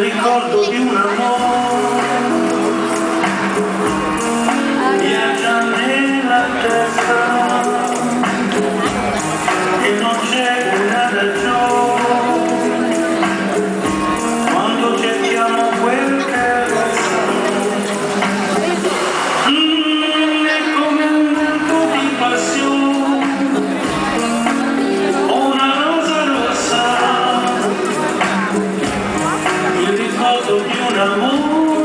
ricordo di una un amor.